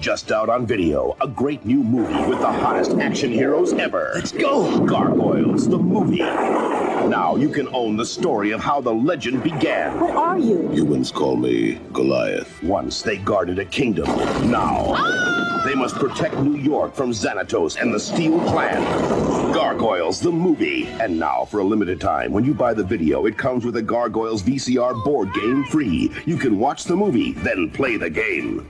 Just out on video, a great new movie with the hottest action heroes ever. Let's go! Gargoyles, the movie. Now you can own the story of how the legend began. What are you? Humans call me Goliath. Once they guarded a kingdom. Now they must protect New York from Xanatos and the Steel Clan. Gargoyles, the movie. And now, for a limited time, when you buy the video, it comes with a Gargoyles VCR board game free. You can watch the movie, then play the game.